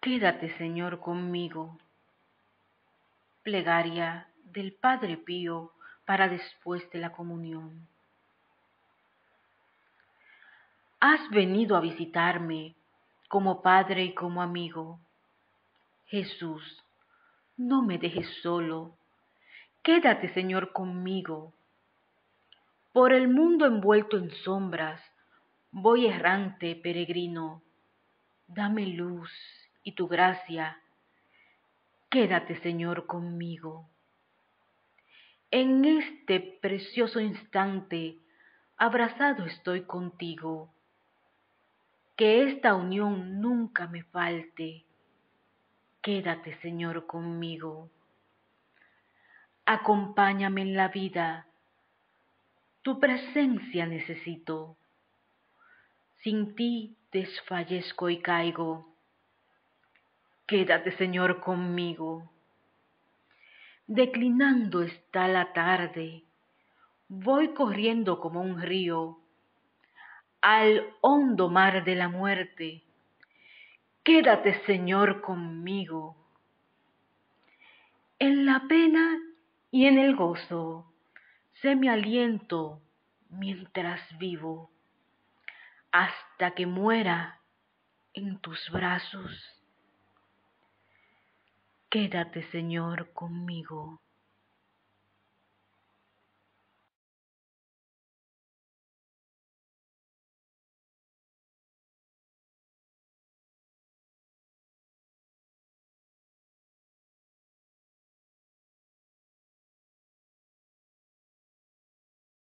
Quédate, Señor, conmigo. Plegaria del Padre Pío para después de la comunión. Has venido a visitarme como Padre y como amigo. Jesús, no me dejes solo. Quédate, Señor, conmigo. Por el mundo envuelto en sombras, voy errante, peregrino. Dame luz y tu gracia. Quédate, Señor, conmigo. En este precioso instante, abrazado estoy contigo. Que esta unión nunca me falte. Quédate, Señor, conmigo. Acompáñame en la vida. Tu presencia necesito. Sin ti desfallezco y caigo. Quédate, Señor, conmigo. Declinando está la tarde, voy corriendo como un río al hondo mar de la muerte. Quédate, Señor, conmigo. En la pena y en el gozo, sé mi aliento mientras vivo hasta que muera en tus brazos. Quédate, Señor, conmigo.